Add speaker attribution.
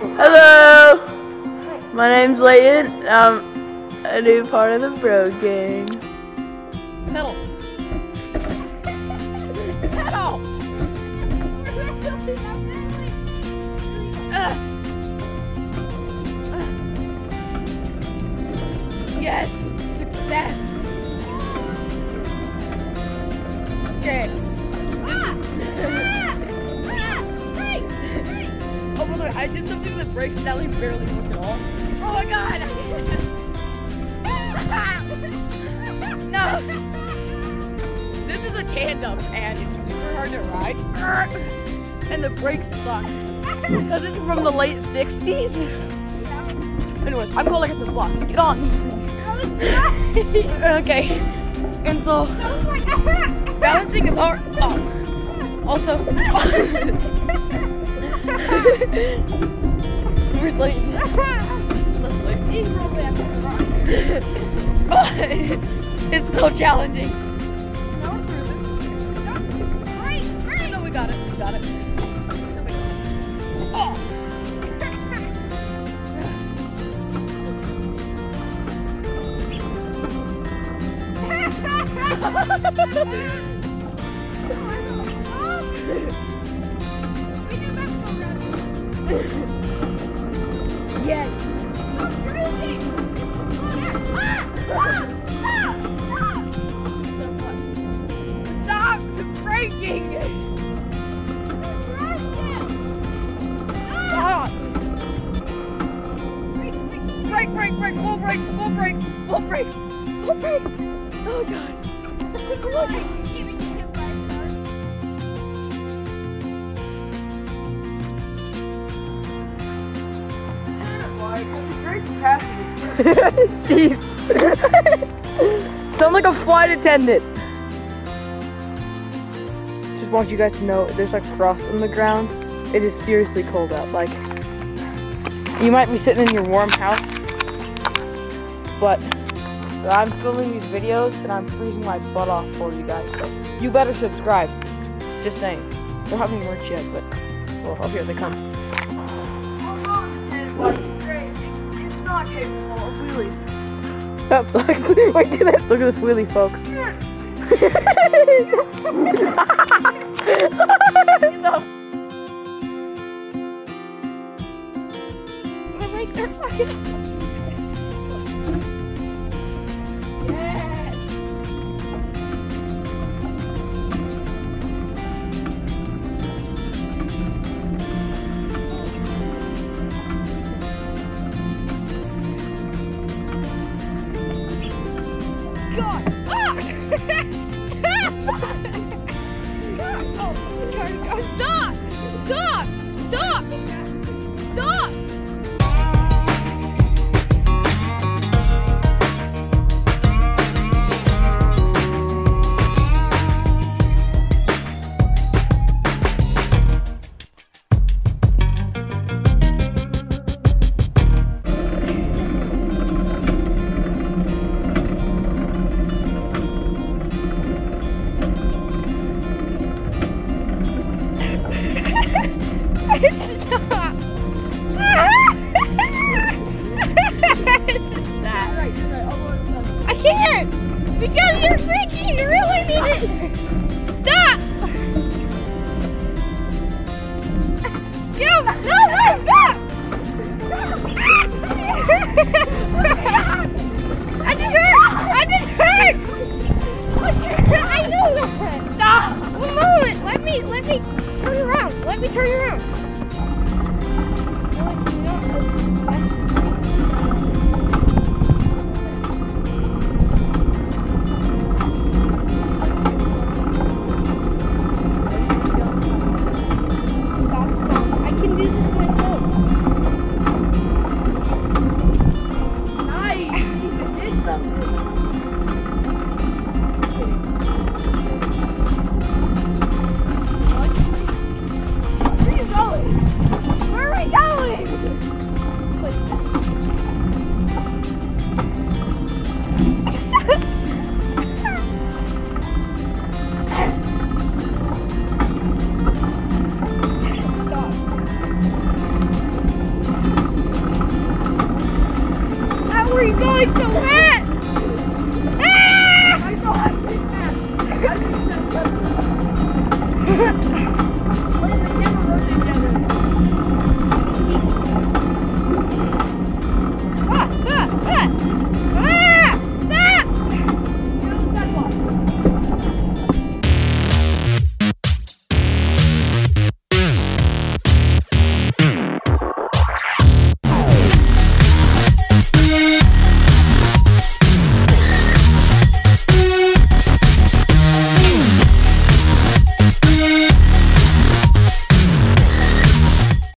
Speaker 1: Hello! Hi. My name's Layton. I'm a new part of the bro gang.
Speaker 2: Pedal. Brakes and now they barely work at all. Oh my god! no! This is a tandem and it's super hard to ride. And the brakes suck. Because it's from the late 60s. Anyways, I'm calling it the bus. Get on. okay. And so balancing is hard. Oh. Also Where's Layton? That's Layton. it's so challenging. Now we're cruising. No, we got it. We got it. There we go. Oh. Yes. What? Stop breaking! Stop! Brake, brake, brake, full brakes, full brakes, full brakes, full brakes! Oh god.
Speaker 1: Jeez. Sound like a flight attendant. Just want you guys to know there's like frost on the ground. It is seriously cold out. Like you might be sitting in your warm house, but I'm filming these videos and I'm freezing my butt off for you guys. So you better subscribe. Just saying. They don't have merch yet, but well, oh here they come. That sucks. Wait, do that. Look at this wheelie, folks.
Speaker 2: My legs are fucking. Stop! Right, you're right. I'll go with
Speaker 3: I can't because you're freaking. You really need it.
Speaker 2: Are